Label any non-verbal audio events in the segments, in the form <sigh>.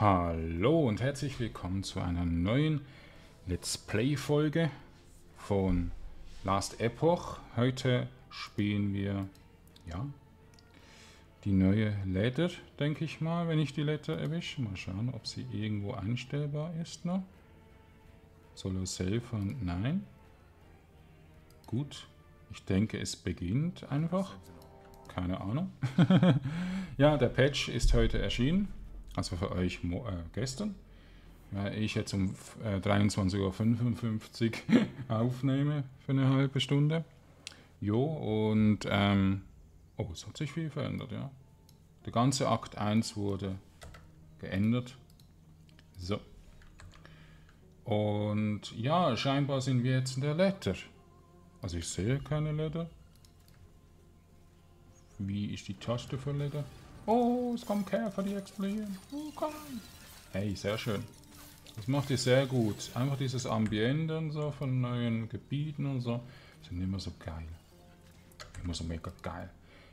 Hallo und herzlich willkommen zu einer neuen Let's Play Folge von Last Epoch. Heute spielen wir, ja, die neue Letter, denke ich mal, wenn ich die Letter erwische. Mal schauen, ob sie irgendwo einstellbar ist noch. Solo und nein. Gut, ich denke es beginnt einfach. Keine Ahnung. <laughs> ja, der Patch ist heute erschienen. Also für euch äh, gestern. Weil ich jetzt um äh, 23.55 Uhr <laughs> aufnehme für eine halbe Stunde. Jo, und ähm, oh, es hat sich viel verändert, ja. Der ganze Akt 1 wurde geändert. So. Und ja, scheinbar sind wir jetzt in der Letter. Also ich sehe keine Letter. Wie ist die Taste für Letter? Oh, es kommen Käfer, die explodieren. Oh, komm. Hey, sehr schön. Das macht ihr sehr gut. Einfach dieses Ambiente und so von neuen Gebieten und so sind immer so geil. Immer so mega geil.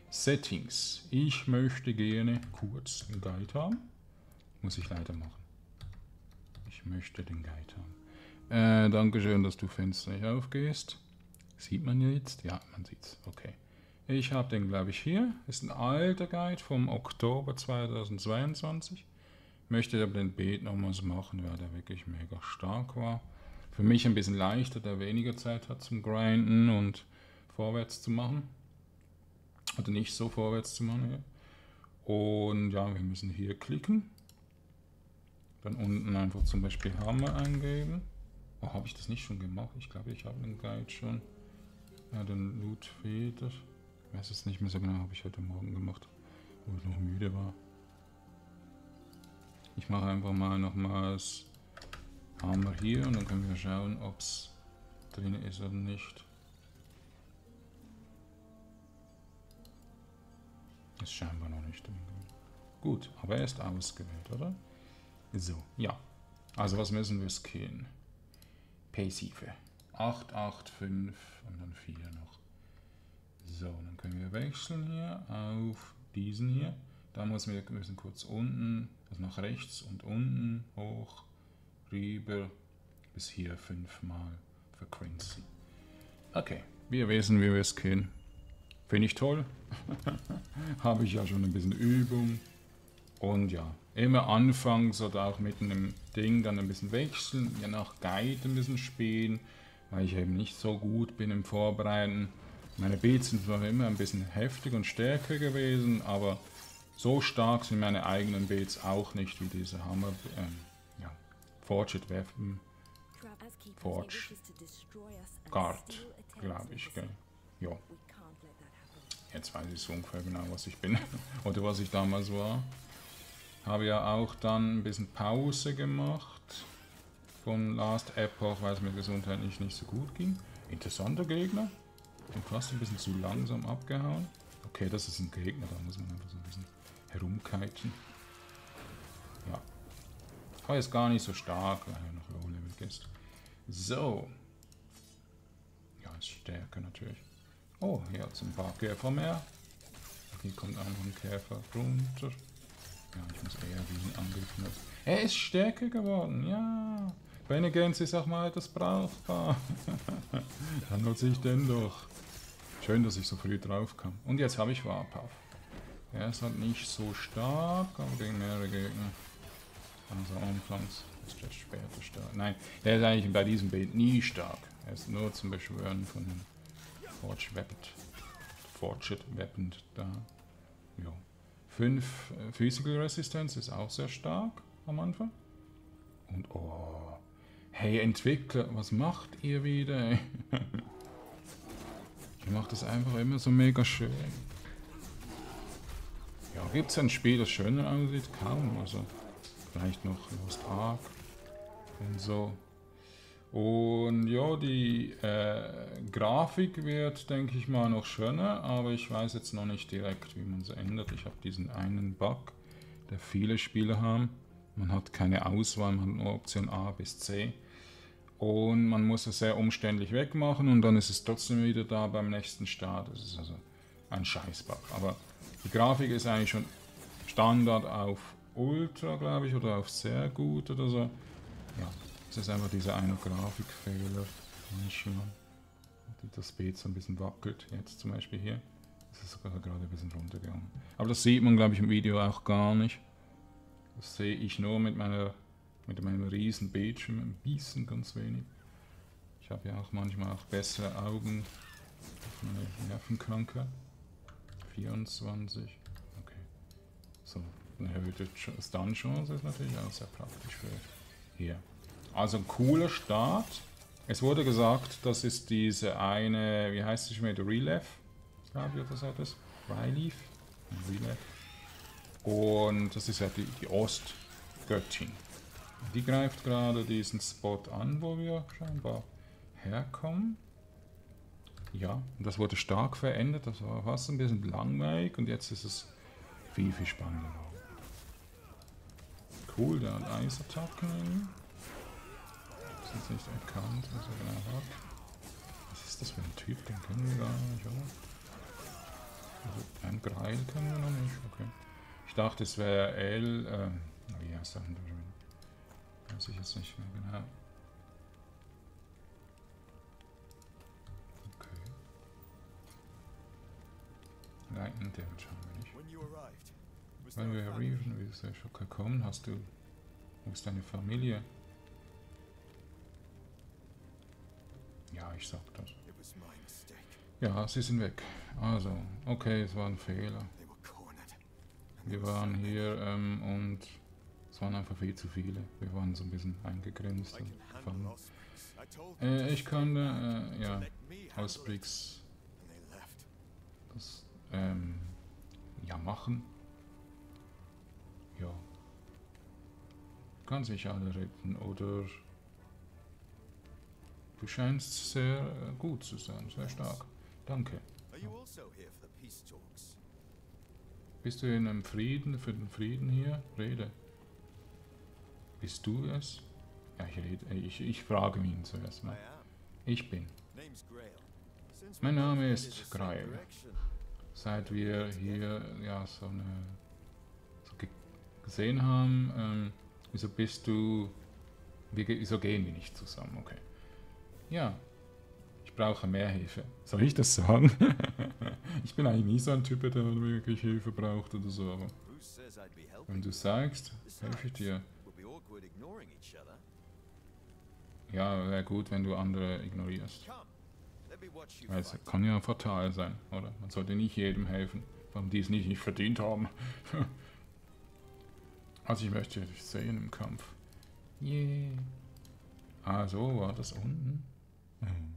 Settings. Ich möchte gerne kurz den Guide haben. Muss ich leider machen. Ich möchte den Guide haben. Äh, Dankeschön, dass du Fenster nicht aufgehst. Sieht man jetzt? Ja, man sieht's. Okay. Ich habe den, glaube ich, hier. Ist ein alter Guide vom Oktober 2022. Möchte aber den Beet nochmals machen, weil der wirklich mega stark war. Für mich ein bisschen leichter, der weniger Zeit hat zum Grinden und vorwärts zu machen. Oder nicht so vorwärts zu machen. Ja. Und ja, wir müssen hier klicken. Dann unten einfach zum Beispiel Hammer eingeben. Oh, habe ich das nicht schon gemacht? Ich glaube, ich habe den Guide schon. Ja, den Loot Feder. Ich weiß es nicht mehr so genau, habe ich heute Morgen gemacht, wo ich noch müde war. Ich mache einfach mal nochmals Hammer hier und dann können wir schauen, ob es drin ist oder nicht. Ist scheinbar noch nicht drin. Gut, aber er ist ausgewählt, oder? So, ja. Also was müssen wir skillen? Passive. 8, 8, 5 und dann 4 noch. So, dann können wir wechseln hier auf diesen hier. Da müssen wir müssen kurz unten, also nach rechts und unten, hoch, rüber, bis hier fünfmal Frequency. Okay, wir wissen, wie wir es kennen. Finde ich toll. <laughs> Habe ich ja schon ein bisschen Übung. Und ja, immer anfangs oder auch mit einem Ding dann ein bisschen wechseln, je nach Guide ein bisschen spielen, weil ich eben nicht so gut bin im Vorbereiten. Meine Beats sind zwar immer ein bisschen heftig und stärker gewesen, aber so stark sind meine eigenen Beats auch nicht wie diese Hammer, ähm, ja, Forged Weapon, Forge Guard, glaube ich, gell? Ja. Jetzt weiß ich so ungefähr genau, was ich bin <laughs> oder was ich damals war. Habe ja auch dann ein bisschen Pause gemacht von Last Epoch, weil es mir gesundheitlich nicht so gut ging. Interessanter Gegner. Bin fast ein bisschen zu langsam abgehauen. Okay, das ist ein Gegner, da muss man einfach so ein bisschen herumkiten. Ja. Aber ist gar nicht so stark, weil er noch Low-Level ist. So. Ja, ist stärker natürlich. Oh, hier hat es ein paar Käfer mehr. Hier kommt einfach ein Käfer runter. Ja, ich muss eher diesen Angriff nutzen. Er ist stärker geworden, ja. Benegans ist auch mal etwas brauchbar. Dann <laughs> nutze ich den doch. Schön, dass ich so früh drauf kam. Und jetzt habe ich Warpath. Er ist halt nicht so stark, aber gegen mehrere Gegner. Also anfangs ist der später stark. Nein, er ist eigentlich bei diesem Bild nie stark. Er ist nur zum Beschwören von den Forged Weapon. Forged Weapon da. Jo. 5 äh, Physical Resistance ist auch sehr stark am Anfang. Und oh. Hey Entwickler, was macht ihr wieder? Ihr macht das einfach immer so mega schön. Ja, gibt es ein Spiel, das schöner aussieht? Kaum. Also vielleicht noch Lost Ark und so. Und ja, die äh, Grafik wird, denke ich mal, noch schöner, aber ich weiß jetzt noch nicht direkt, wie man sie ändert. Ich habe diesen einen Bug, der viele Spiele haben. Man hat keine Auswahl, man hat nur Option A bis C und man muss es sehr umständlich wegmachen und dann ist es trotzdem wieder da beim nächsten Start. Das ist also ein Scheißbug. Aber die Grafik ist eigentlich schon Standard auf Ultra, glaube ich, oder auf sehr gut oder so. Ja, es ist einfach dieser eine Grafikfehler. Das Beet so ein bisschen wackelt. Jetzt zum Beispiel hier. Das ist sogar gerade ein bisschen runtergegangen. Aber das sieht man, glaube ich, im Video auch gar nicht. Das sehe ich nur mit meiner mit meinem riesen Bildschirm ein bisschen ganz wenig. Ich habe ja auch manchmal auch bessere Augen auf meine Nervenkranke. 24. Okay. So, eine erhöhte Stun-Chance ist natürlich auch sehr praktisch für hier. Also ein cooler Start. Es wurde gesagt, das ist diese eine, wie heißt es wieder, Relief? Glaube ich, oder so das? Relief? Relief. Und das ist ja die, die Ostgöttin. Die greift gerade diesen Spot an, wo wir scheinbar herkommen. Ja, das wurde stark verändert. Das war fast ein bisschen langweilig und jetzt ist es viel, viel spannender. Cool, der hat Eisattacken. Ist nicht erkannt, was er genau hat. Was ist das für ein Typ? Den kennen wir gar nicht, oder? Also ein Greil kennen wir noch nicht, okay. Ich dachte, es wäre L, ähm, wie heißt der andere? Weiß ich jetzt nicht mehr genau. Okay. Lightning Damage haben wir nicht. Wenn wir arriven, wie ist der schon gekommen? Hast du... Wo ist deine Familie? Ja, ich sag das. Ja, sie sind weg. Also, okay, es war ein Fehler. Wir waren hier ähm, und es waren einfach viel zu viele. Wir waren so ein bisschen eingegrenzt und gefangen. Äh, ich kann, äh, ja, Ausblicks das, ähm, ja, machen. Ja. Kann sich alle retten, oder du scheinst sehr äh, gut zu sein, sehr stark. Danke. Also Bist du in einem Frieden, für den Frieden hier? Rede. Bist du es? Ja, ich, rede, ich, ich frage ihn zuerst mal. Ich bin. Mein Name ist Grail. Seit wir hier ja so eine so gesehen haben, ähm, wieso bist du, wieso gehen wir nicht zusammen? Okay. Ja, ich brauche mehr Hilfe. Soll ich das sagen? <laughs> ich bin eigentlich nie so ein Typ, der wirklich Hilfe braucht oder so, aber wenn du sagst, helfe ich dir. Ja, wäre gut, wenn du andere ignorierst. Weil es kann ja fatal sein, oder? Man sollte nicht jedem helfen, warum die es nicht, nicht verdient haben. <laughs> also ich möchte dich sehen im Kampf. Yeah. Ah, so war das unten. Mhm.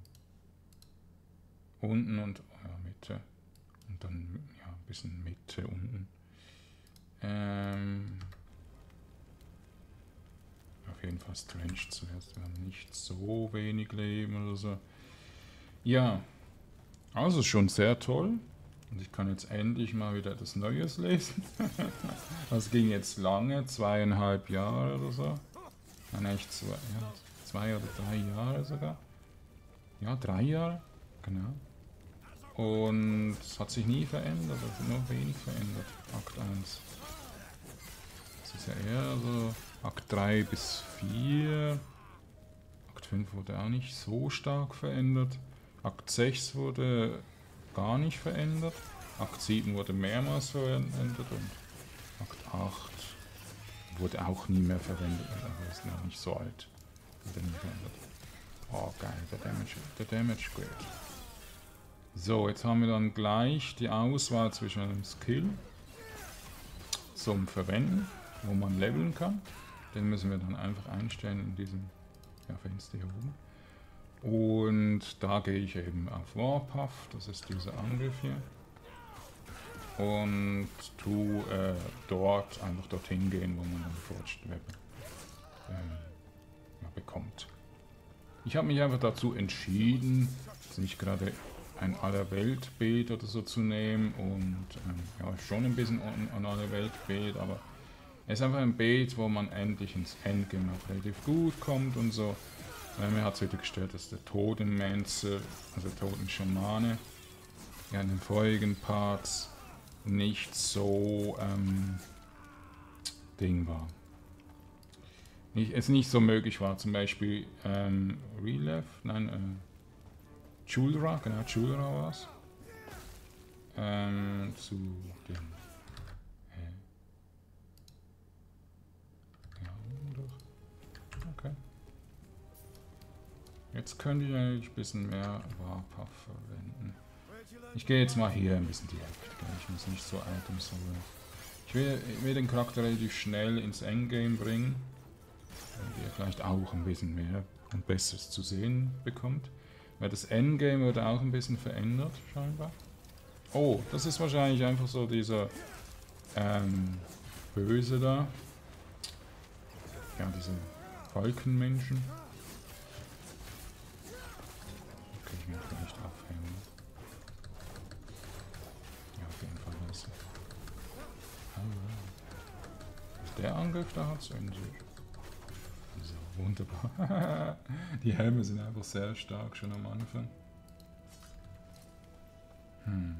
Unten und ja, Mitte. Und dann ja, ein bisschen Mitte unten. Ähm, auf jeden Fall Strange zuerst. Wir haben nicht so wenig Leben oder so. Ja, also schon sehr toll. Und ich kann jetzt endlich mal wieder etwas Neues lesen. <laughs> das ging jetzt lange, zweieinhalb Jahre oder so. Nein, echt zwei, ja, zwei oder drei Jahre sogar. Ja, drei Jahre, genau. Und es hat sich nie verändert, also nur wenig verändert, Akt 1. Das ist ja eher so Akt 3 bis 4. Akt 5 wurde auch nicht so stark verändert. Akt 6 wurde gar nicht verändert. Akt 7 wurde mehrmals verändert und Akt 8 wurde auch nie mehr verwendet. Aber ist noch nicht so alt. Wurde nie verändert. Oh geil, der Damage, der Damage Grade. So, jetzt haben wir dann gleich die Auswahl zwischen einem Skill zum Verwenden, wo man leveln kann. Den müssen wir dann einfach einstellen in diesem ja, Fenster hier oben. Und da gehe ich eben auf Warpath, das ist dieser Angriff hier. Und tu äh, dort einfach dorthin gehen, wo man dann Forged Weapon äh, bekommt. Ich habe mich einfach dazu entschieden, nicht gerade ein Allerweltbild oder so zu nehmen und ähm, ja, schon ein bisschen an, an Allerweltbild, aber es ist einfach ein Bild, wo man endlich ins Endgame auch relativ gut kommt und so. Weil mir hat es wieder gestört, dass der Totenmenzer, also Totenschamane, ja in den vorigen Parts nicht so, ähm, Ding war. Nicht, es nicht so möglich war, zum Beispiel ähm, Relief, nein, äh, Chulra, genau, Chulra war es. Ähm, zu dem. Ja, doch. Okay. Jetzt könnte ich eigentlich ein bisschen mehr Warpuff verwenden. Ich gehe jetzt mal hier ein bisschen direkt. Ich muss nicht so Items holen. Ich will, ich will den Charakter relativ schnell ins Endgame bringen. Damit ihr vielleicht auch ein bisschen mehr und Besseres zu sehen bekommt. Weil das Endgame wurde auch ein bisschen verändert, scheinbar. Oh, das ist wahrscheinlich einfach so dieser ähm, Böse da. Ja, diese Wolkenmenschen. Okay, ich mir vielleicht aufhängen. Ja, auf jeden Fall. Ah, Der Angriff da hat es in sich. Wunderbar. <laughs> Die Helme sind einfach sehr stark schon am Anfang. Hm.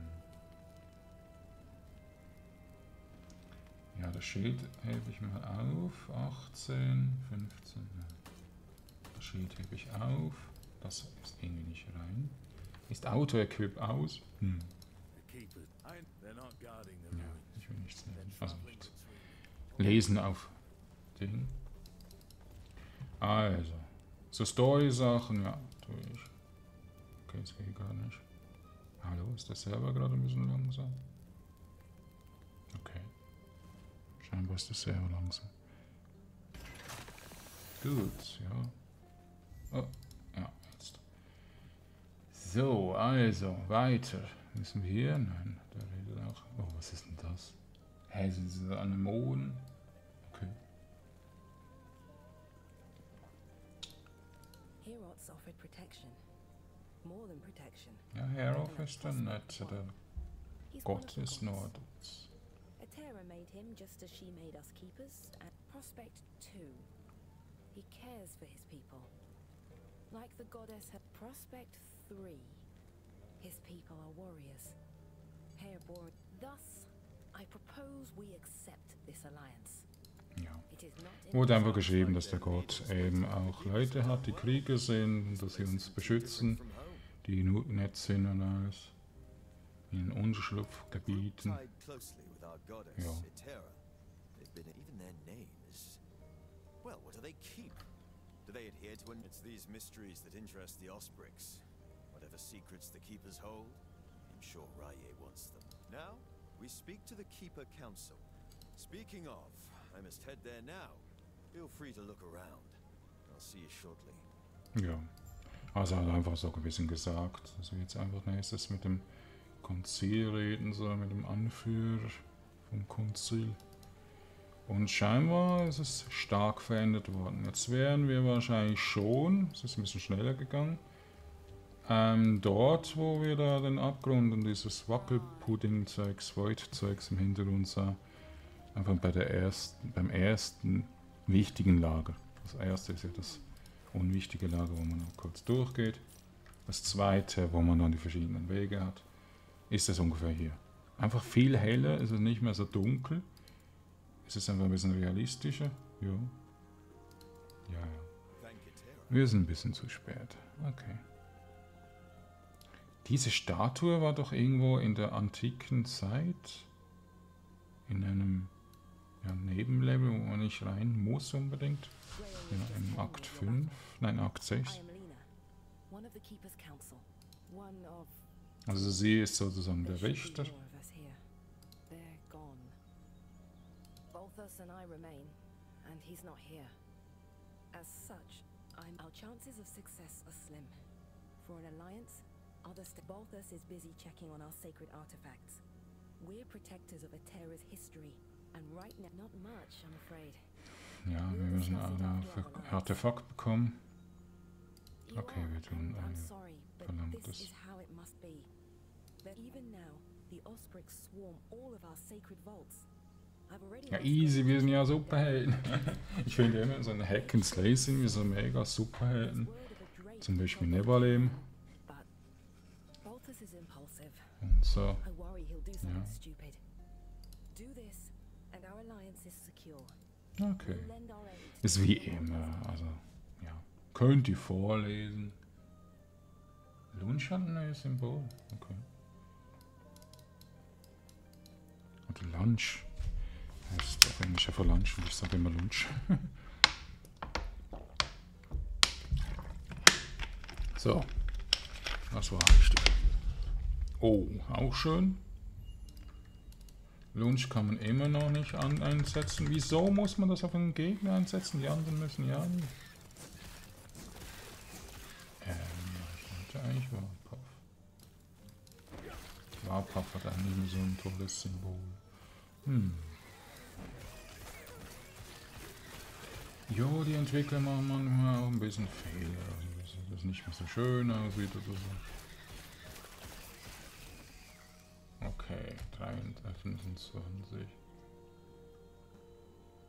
Ja, das Schild hebe ich mal auf. 18, 15. Das Schild hebe ich auf. Das ist irgendwie nicht rein. Ist Auto-Equip aus? Hm. Ja, ich will nichts lesen. Also nichts. Lesen auf Ding. Also. So Story-Sachen, ja, tue ich. Okay, das geht gar nicht. Hallo, ist der Server gerade ein bisschen langsam? Okay. Scheinbar ist der Server langsam. Gut, ja. Oh, ja, jetzt. So, also, weiter. Müssen wir hier? Nein, da redet auch. Oh, was ist denn das? Hä, sind diese Anemonen? Herods offered protection. More than protection. Ja, Herof ist der Nette, der He's one Gott des. Nordens. Atera made him just as she made us keepers, and Prospect too. He cares for his people. Like the goddess had Prospect 3. His people are warriors. Hairborn. Thus, I propose we accept this alliance. Wurde einfach geschrieben, dass der Gott eben auch Leute hat, die Krieger sind, dass sie uns beschützen, die nett sind und alles. In goddess, Ja. Well, what do they keep? Do they adhere to an it's these mysteries that interest the Osprix. Whatever secrets the keepers hold, I'm sure Raye wants them. Now, we speak to the Keeper Council. Speaking of, I must head there now. Feel free to look around. I'll see you shortly. Ja. Also hat einfach so bisschen gesagt, dass wir jetzt einfach nächstes mit dem Konzil reden sollen, mit dem Anführer vom Konzil. Und scheinbar ist es stark verändert worden. Jetzt wären wir wahrscheinlich schon, es ist ein bisschen schneller gegangen, ähm, dort, wo wir da den Abgrund und dieses Wackelpudding-Zeugs, Void-Zeugs im Hintergrund sah, einfach bei der ersten, beim ersten wichtigen Lager. Das erste ist ja das unwichtige Lager, wo man noch kurz durchgeht. Das zweite, wo man dann die verschiedenen Wege hat, ist es ungefähr hier. Einfach viel heller, es ist nicht mehr so dunkel. Es ist einfach ein bisschen realistischer. Ja. Ja, ja. Wir sind ein bisschen zu spät. Okay. Diese Statue war doch irgendwo in der antiken Zeit in einem ja, Nebenlevel, wo man nicht rein muss unbedingt. Ja, Im Akt 5, nein, Akt I 6. am Lena, one of the Keeper's Council. One of Also sie ist sozusagen der Richter. Balthus and I remain, and he's not here. As such, I'm, our chances of success are slim. For an alliance, others. Balthus is busy checking on our sacred artifacts. We're protectors of Atera's history, Ja, wir müssen alle Artef- Artefakt bekommen. Okay, wir tun ein verlangtes. Ja, easy, wir sind ja Superhelden. <laughs> Ich finde immer so ein Hack and Slay sind wir so mega Superhelden. Zum Beispiel impulsive. und so. I Okay. Ist wie immer, also, ja. Könnt ihr vorlesen. Lunch hat ein neues Symbol. Okay. Oder Lunch. Heißt auf Englisch einfach Lunch und ich sage immer Lunch. <laughs> so. Das war ein Stück. Oh, auch schön. Lunch kann man immer noch nicht an einsetzen. Wieso muss man das auf einen Gegner einsetzen? Die anderen müssen ja nicht. Ähm, ich wollte eigentlich Warpath. Warpath hat eigentlich so ein tolles Symbol. Hm. Jo, die Entwickler machen manchmal auch ein bisschen Fehler. Das nicht mehr so schön aussieht oder so. 25.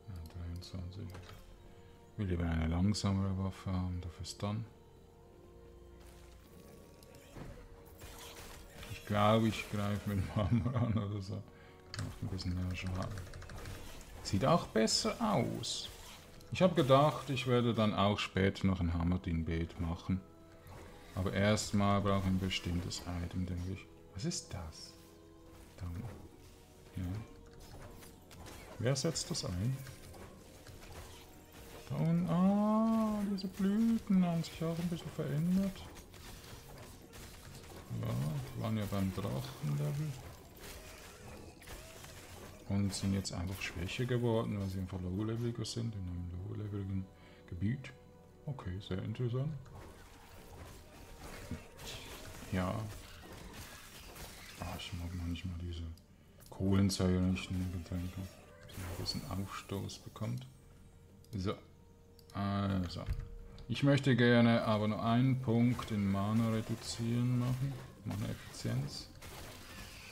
Ja, 23. Ich will lieber eine langsamere Waffe haben, dafür ist dann. Ich glaube, ich greife mit Hammer an oder so. Macht ein bisschen mehr Schaden. Sieht auch besser aus. Ich habe gedacht, ich werde dann auch später noch ein Hammerdin-Beet machen. Aber erstmal brauche ich ein bestimmtes Item, denke ich. Was ist das? Da. Ja. Wer setzt das ein? Da. Ah, diese Blüten haben sich auch ein bisschen verändert. Ja, waren ja beim Drachenlevel. Und sind jetzt einfach schwächer geworden, weil sie einfach low-leveliger sind in einem low-leveligen Gebiet. Okay, sehr interessant. Ja. Ah, ich mag manchmal diese kohlensäuerlichen Getränke. ein bisschen Aufstoß bekommt. So. Also. Ich möchte gerne aber nur einen Punkt in Mana reduzieren machen. Mana-Effizienz.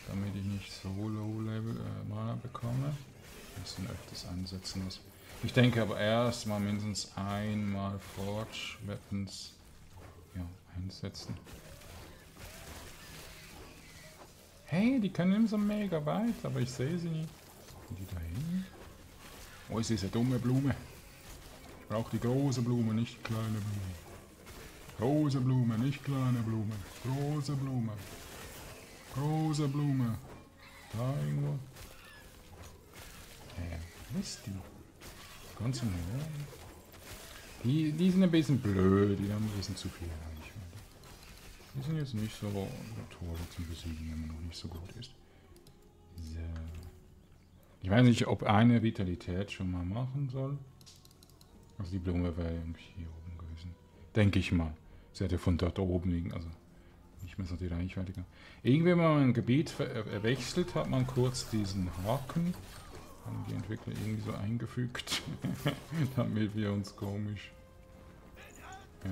Damit ich nicht so low-level äh, Mana bekomme. Ein bisschen öfters einsetzen muss. Ich denke aber erstmal mindestens einmal Forge Weapons ja, einsetzen. Hey, die können immer so mega weit, aber ich sehe sie nicht. Sind die da hinten? Oh, es ist eine dumme Blume. Ich brauche die große Blume, nicht die kleine Blume. Große Blume, nicht kleine Blume. Große Blume. Große Blume. Da irgendwo. Ja, wo ist die? Ganz Norden. Die, sind ein bisschen blöd, die haben ein bisschen zu viel. Die sind jetzt nicht so toll zum Besiegen, wenn man noch nicht so gut ist. So. Ich weiß nicht, ob eine Vitalität schon mal machen soll. Also die Blume wäre irgendwie hier oben gewesen. Denke ich mal. Sie hätte von dort oben liegen, also nicht mehr so die Reichweite. Irgendwie, wenn man ein Gebiet äh, wechselt, hat man kurz diesen Haken. Haben die Entwickler irgendwie so eingefügt, <laughs> damit wir uns komisch. Ja.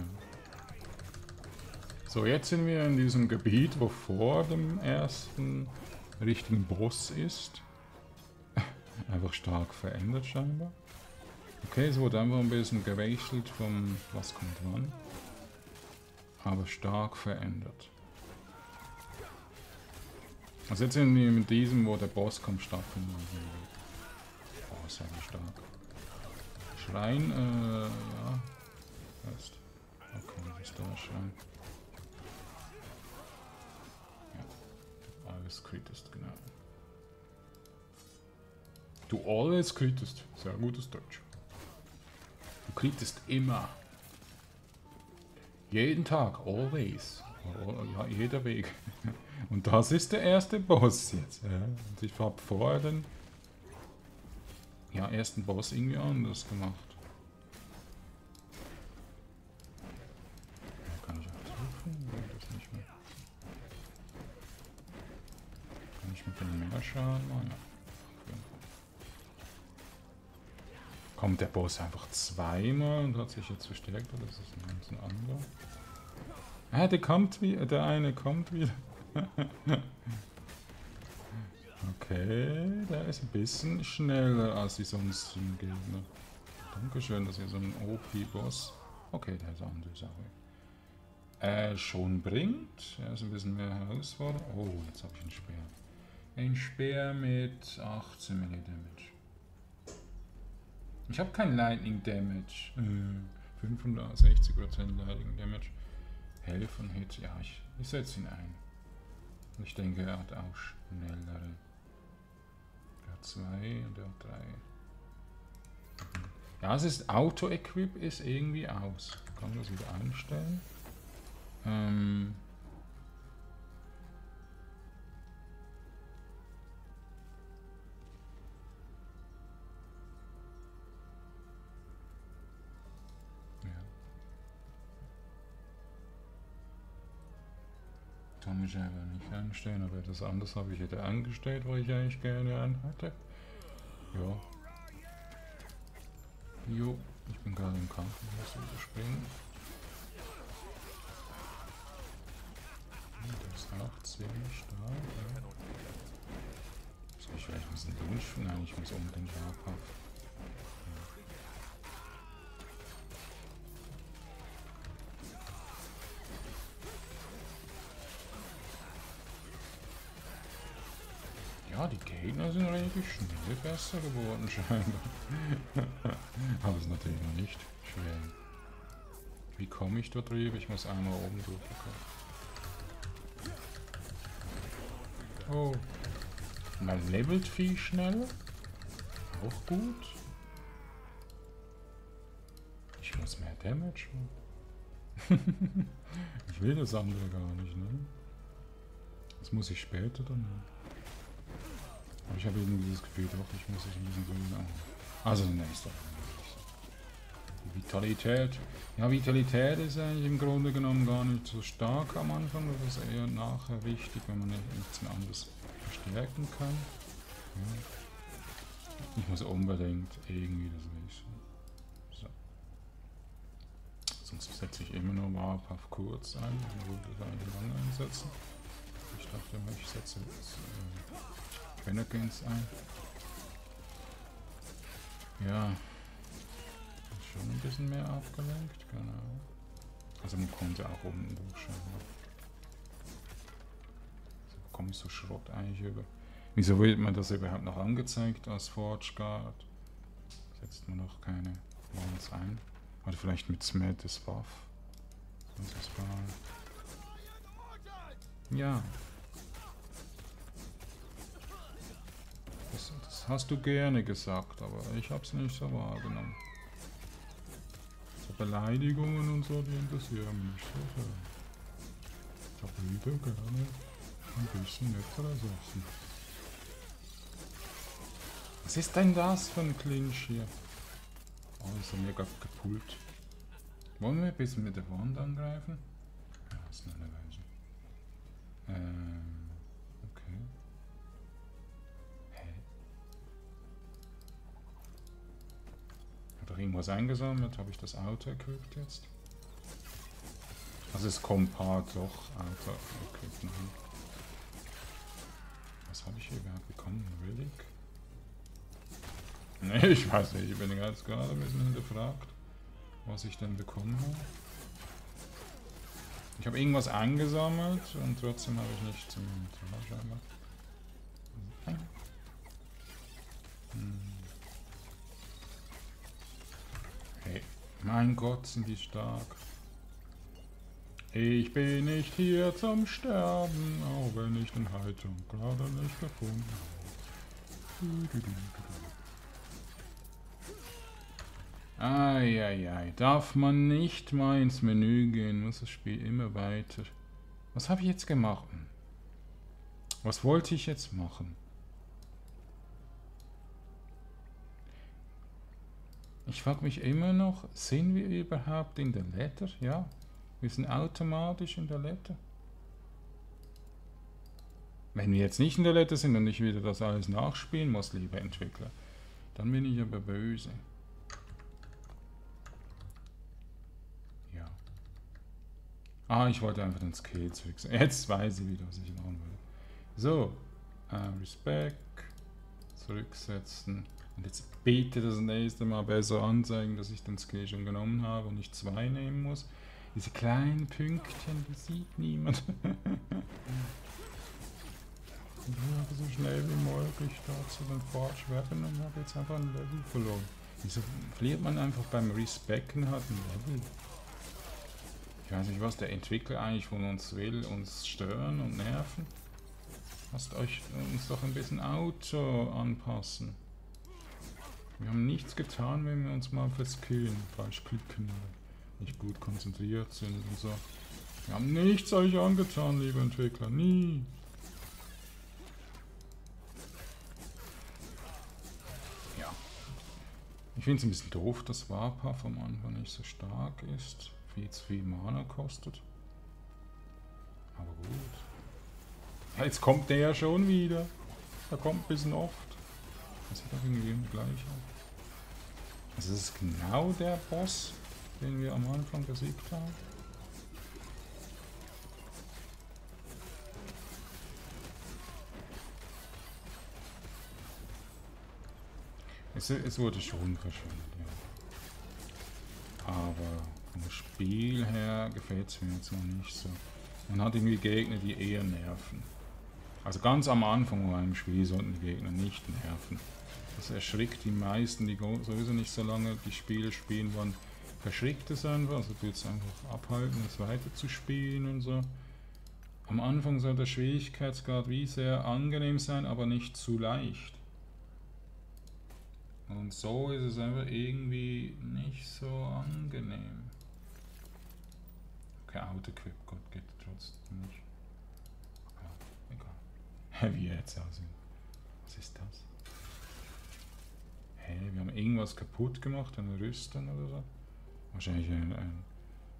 So, jetzt sind wir in diesem Gebiet, wo vor dem ersten richtigen Boss ist. <laughs> Einfach stark verändert scheinbar. Okay, es wurde einfach ein bisschen gewechselt vom was kommt wann. Aber stark verändert. Also jetzt sind wir mit diesem, wo der Boss kommt, stattfinden. Oh, sehr stark. Schrein, äh, ja. Okay, das ist der Schrein. Ja. Alles krittest, genau. Du alles krittest. Sehr gutes Deutsch. Du kriegst immer. Jeden Tag, always. Ja, jeder Weg. <laughs> Und das ist der erste Boss jetzt. Und ich habe vorher den ja, ersten Boss irgendwie anders gemacht. Boss einfach zweimal und hat sich jetzt verstärkt oder ist das ein ganz anderer? Ah, der kommt wieder, der eine kommt wieder. <laughs> okay, der ist ein bisschen schneller als die sonstigen Gegner. Dankeschön, dass ihr so einen OP-Boss. Okay, der ist anders, aber. Äh, schon bringt. Er ist ein bisschen mehr herausfordernd. Oh, jetzt habe ich einen Speer. Ein Speer mit 18 Melee Damage. Ich habe kein Lightning Damage. Äh, 65% Lightning Damage. Helfen Hit. Ja, ich, ich setze ihn ein. Ich denke, er hat auch schnellere. Der hat 2 und der hat 3. Ja, es ist Auto-Equip ist irgendwie aus. Kann man das wieder einstellen? Ähm, Kann ich aber nicht einstellen, aber das anders habe ich hätte angestellt, weil ich eigentlich gerne anhatte. Ja. Jo, ich bin gerade im Kampf, ich muss überspringen. Das ist auch ziemlich stark. Ja. Ich vielleicht ein bisschen duschen? Nein, ich muss unbedingt habhaft. Die Gegner sind relativ schnell besser geworden scheinbar. <laughs> Aber es ist natürlich noch nicht schwer. Wie komme ich dort drüber? Ich muss einmal oben durchkommen. Oh. Man levelt viel schneller. Auch gut. Ich muss mehr Damage machen. <laughs> ich will das andere gar nicht, ne? Das muss ich später dann machen. Aber ich habe irgendwie dieses Gefühl, doch, ich muss es ein bisschen grün Also nächste. Die Vitalität. Ja, Vitalität ist eigentlich im Grunde genommen gar nicht so stark am Anfang. Das ist eher nachher wichtig, wenn man nichts mehr anderes verstärken kann. Ja. Ich muss unbedingt irgendwie das wissen. So. Sonst setze ich immer nur wahrhaft kurz ein. Dann würde ich eigentlich lange einsetzen. Ich dachte immer, ich setze jetzt. Äh, Renegades ein. Ja. Schon ein bisschen mehr abgelenkt, genau. Also man konnte auch oben durchschauen. So ich so Schrott eigentlich über. Wieso wird man das überhaupt noch angezeigt als Forge Guard? Setzt man noch keine Ones ein. Oder vielleicht mit Smeltes Buff. Ja, Das, das hast du gerne gesagt, aber ich habe es nicht so wahrgenommen. So Beleidigungen und so, die interessieren mich so sehr. Ich habe wieder gerne ein bisschen nettere Sachen. Was ist denn das für ein Clinch hier? Oh, ist er mega gepult. Wollen wir ein bisschen mit der Wand angreifen? Ja, ist eine Weise. Ähm. Doch irgendwas eingesammelt. Habe ich das Auto equipped jetzt? Also es kommt Part doch Auto equipped. Nein. Was habe ich hier überhaupt bekommen? Relic? <laughs> Ne, ich weiß nicht. Ich bin jetzt gerade ein bisschen hinterfragt, was ich denn bekommen habe. Ich habe irgendwas eingesammelt und trotzdem habe ich nichts im Inventar scheinbar. Hm. Mein Gott, sind die stark. Ich bin nicht hier zum Sterben, auch wenn ich den Haltung gerade nicht gefunden habe. Eieiei, darf man nicht mal ins Menü gehen, muss das Spiel immer weiter. Was habe ich jetzt gemacht? Was wollte ich jetzt machen? Ich frage mich immer noch, sind wir überhaupt in der Letter? Ja, wir sind automatisch in der Letter. Wenn wir jetzt nicht in der Letter sind und ich wieder das alles nachspielen muss, liebe Entwickler, dann bin ich aber böse. Ja. Ah, ich wollte einfach den Skill zurücksetzen. Jetzt weiß ich wieder, was ich machen will. So, äh, Respect, zurücksetzen. Und jetzt bitte das nächste Mal besser anzeigen, dass ich den Skill schon genommen habe und ich zwei nehmen muss. Diese kleinen Pünktchen, die sieht niemand. <laughs> Ich habe so schnell wie möglich da zu den Weapon und habe jetzt einfach ein Level verloren. Wieso verliert man einfach beim Respecken halt ein Level? Ich weiß nicht, was der Entwickler eigentlich von uns will. Uns stören und nerven. Lasst euch uns doch ein bisschen Auto anpassen. Wir haben nichts getan, wenn wir uns mal fürs Killen falsch klicken nicht gut konzentriert sind und so. Wir haben nichts euch angetan, liebe Entwickler. Nie. Ja. Ich finde es ein bisschen doof, dass Warpath am Anfang nicht so stark ist. Viel zu viel Mana kostet. Aber gut. jetzt kommt der ja schon wieder. Er kommt ein bisschen oft. Das sieht doch irgendwie gleich aus. Das ist genau der Boss, den wir am Anfang besiegt haben. Es, es wurde schon verschwendet, ja. Aber vom Spiel her gefällt es mir jetzt noch nicht so. Man hat irgendwie Gegner, die eher nerven. Also ganz am Anfang von einem Spiel sollten die Gegner nicht nerven. Das erschrickt die meisten, die sowieso nicht so lange die Spiele spielen, wann verschrickt es einfach, also tut es einfach abhalten, es weiter zu spielen und so. Am Anfang soll der Schwierigkeitsgrad wie sehr angenehm sein, aber nicht zu leicht. Und so ist es einfach irgendwie nicht so angenehm. Okay, Autoquip, Gott geht trotzdem nicht. Ja, egal. <laughs> Wie jetzt aussehen. Was ist das? Hä, wir haben irgendwas kaputt gemacht, eine Rüstung oder so. Wahrscheinlich ein, ein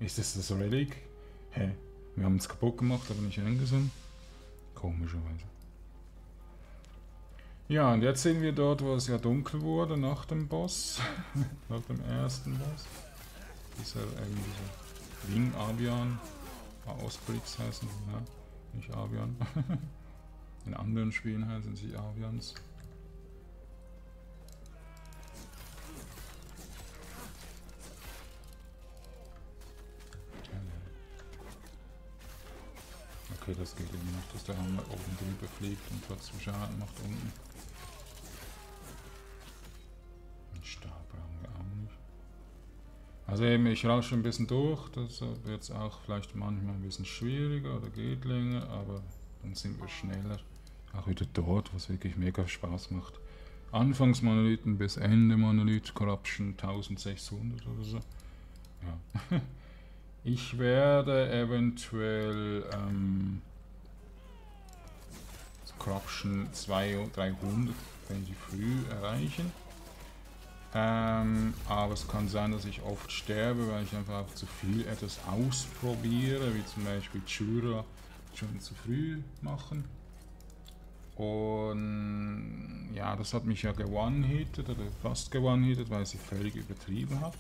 ist das das Relic? Hä? Wir haben es kaputt gemacht, aber nicht eingesehen. Komischerweise. Ja, und jetzt sind wir dort, wo es ja dunkel wurde, nach dem Boss. <laughs> nach dem ersten Boss. Dieser, ähm, dieser Wing Avian. Ausblitz heißen ja. Nicht Avian. <laughs> In anderen Spielen heißen sie Avians. Okay, das geht eben noch, dass der Hammer oben drüber fliegt und trotzdem Schaden macht unten. Den Stab brauchen wir auch nicht. Also eben, ich rausche ein bisschen durch, das wird es auch vielleicht manchmal ein bisschen schwieriger oder geht länger, aber dann sind wir schneller. Auch wieder dort, was wirklich mega Spaß macht. Anfangsmonolithen bis Ende Monolith Corruption 1600 oder so. Ja. <laughs> Ich werde eventuell ähm, Corruption 200, 300 relativ früh erreichen. Ähm, aber es kann sein, dass ich oft sterbe, weil ich einfach zu viel etwas ausprobiere, wie zum Beispiel Jura schon zu früh machen. Und ja, das hat mich ja gewonnen-hitted oder fast gewonnen-hitted, weil ich völlig übertrieben habe.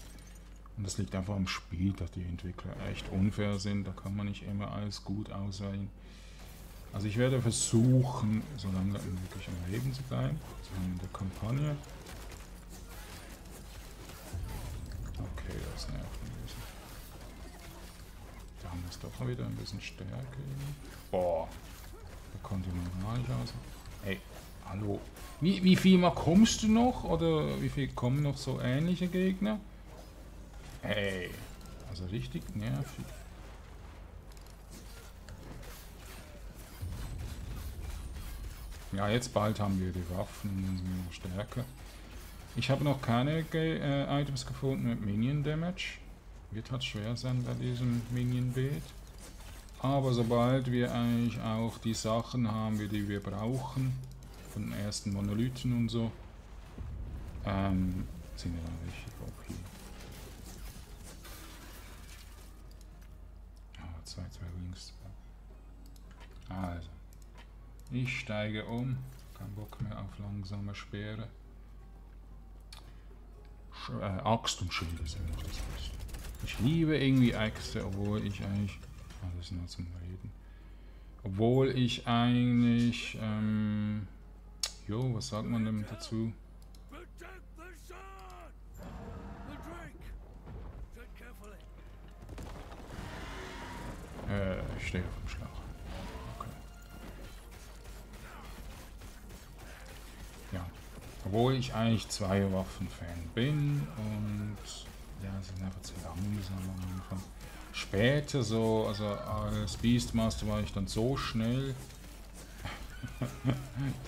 Und das liegt einfach am Spiel, dass die Entwickler echt unfair sind. Da kann man nicht immer alles gut auswählen. Also ich werde versuchen, so lange möglich am Leben zu bleiben. So in der Kampagne. Okay, das nervt ein bisschen. Da haben wir es doch mal wieder ein bisschen stärker. Boah, da konnte man gar nicht aus. Ey, hallo. Wie, wie viel mal kommst du noch? Oder wie viel kommen noch so ähnliche Gegner? Hey, also richtig nervig. Ja, jetzt bald haben wir die Waffen stärker. Ich habe noch keine äh, Items gefunden mit Minion Damage. Wird halt schwer sein bei diesem Minion Bild. Aber sobald wir eigentlich auch die Sachen haben, die wir brauchen, von den ersten Monolithen und so, ähm, sind wir dann richtig Also, ich steige um. Kein Bock mehr auf langsame Speere. Sch äh, Axt und Schilde sind noch das Beste. Ich liebe irgendwie Äxte, obwohl ich eigentlich... Ah, das ist nur zum Reden. Obwohl ich eigentlich... Ähm, jo, was sagt man denn dazu? Äh, ich stehe auf Obwohl ich eigentlich zwei Waffen-Fan bin und ja, sie sind einfach zu langsam am Anfang. Später so, also als Beastmaster war ich dann so schnell, <laughs>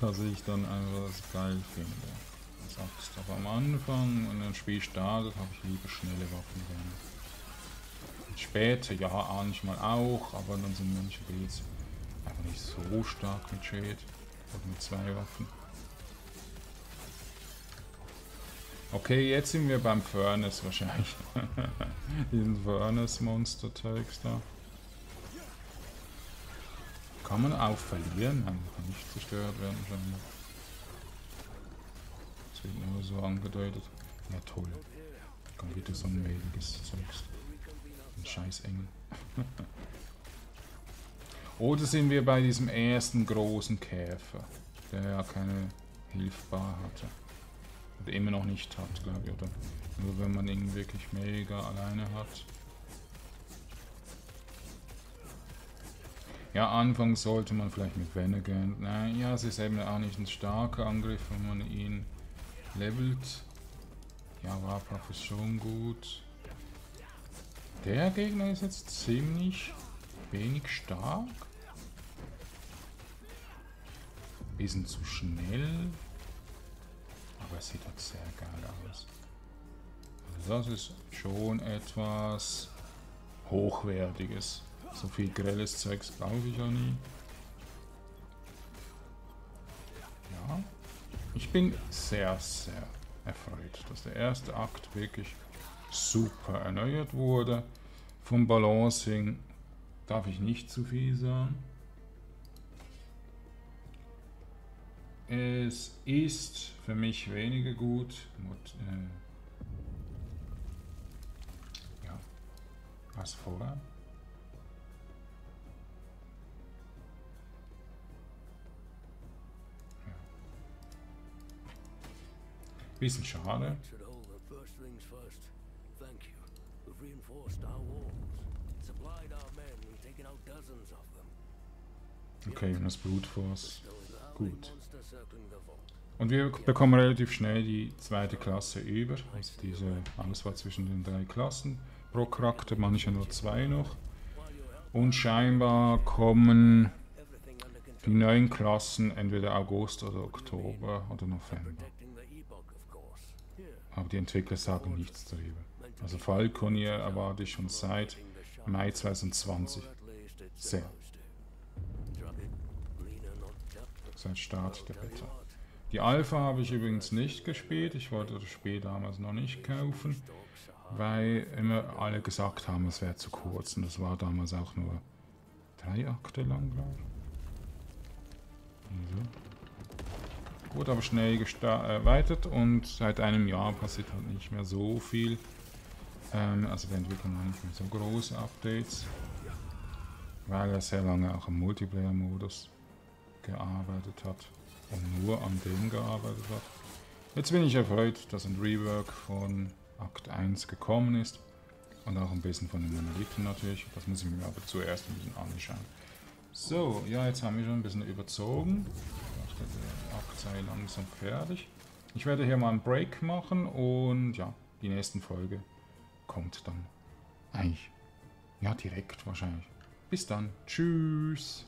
dass ich dann einfach das geil finde. Das Axt. Aber am Anfang, wenn ein Spiel startet, habe ich lieber schnelle Waffen gerne. Und später, ja, manchmal auch, aber dann sind manche Builds einfach nicht so stark mit Shade oder mit zwei Waffen. Okay, jetzt sind wir beim Furnace wahrscheinlich. <laughs> Diesen Furnace-Monster-Tags da. Kann man auch verlieren? Nein, kann nicht zerstört werden scheinbar. Das wird nur so angedeutet. Ja toll. Kommt wieder so ein mäßiges Zeugs. Ein scheiß Engel. <laughs> Oder sind wir bei diesem ersten großen Käfer, der ja keine Hilfbar hatte. Oder immer noch nicht hat, glaube ich, oder? Nur wenn man ihn wirklich mega alleine hat. Ja, anfangs sollte man vielleicht mit Venegan. Nein, ja, es ist eben auch nicht ein starker Angriff, wenn man ihn levelt. Ja, Warpath ist schon gut. Der Gegner ist jetzt ziemlich wenig stark. Bisschen zu schnell. Aber es sieht halt sehr geil aus. Das ist schon etwas Hochwertiges. So viel grelles Zeugs brauche ich auch nie. Ja. Ich bin sehr, sehr erfreut, dass der erste Akt wirklich super erneuert wurde. Vom Balancing darf ich nicht zu viel sagen. Es ist für mich weniger gut. Mit, äh, ja, als vorher. Ja. Bisschen schade. Okay, und das Blutforce. Gut. Und wir bekommen relativ schnell die zweite Klasse über, also diese Auswahl zwischen den drei Klassen pro Charakter, manche nur zwei noch. Und scheinbar kommen die neuen Klassen entweder August oder Oktober oder November. Aber die Entwickler sagen nichts darüber. Also Falconier erwarte ich schon seit Mai 2020. Sehr. Seit Start der Beta. Die Alpha habe ich übrigens nicht gespielt. Ich wollte das Spiel damals noch nicht kaufen, weil immer alle gesagt haben, es wäre zu kurz. Und das war damals auch nur drei Akte lang, glaube ich. Also. Gut, aber schnell erweitert und seit einem Jahr passiert halt nicht mehr so viel. Ähm, also wir entwickeln nicht mehr so große Updates, weil er sehr lange auch im Multiplayer-Modus gearbeitet hat und nur an dem gearbeitet hat. Jetzt bin ich erfreut, dass ein Rework von Akt 1 gekommen ist und auch ein bisschen von den Monolithen natürlich. Das muss ich mir aber zuerst ein bisschen anschauen. So, ja, jetzt haben wir schon ein bisschen überzogen. Ich dachte, der Akt sei langsam fertig. Ich werde hier mal einen Break machen und ja, die nächste Folge kommt dann eigentlich, ja, direkt wahrscheinlich. Bis dann. Tschüss.